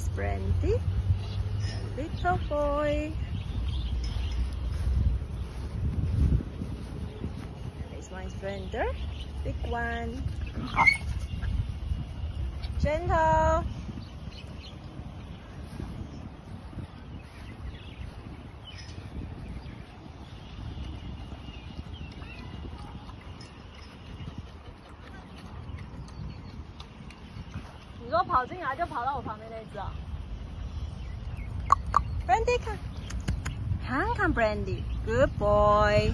is Brandy. Little boy. This one is Brander. Big one. Gentle. 你说跑进来就跑到我旁边那只啊，Brandy 看，看看 Brandy，good boy。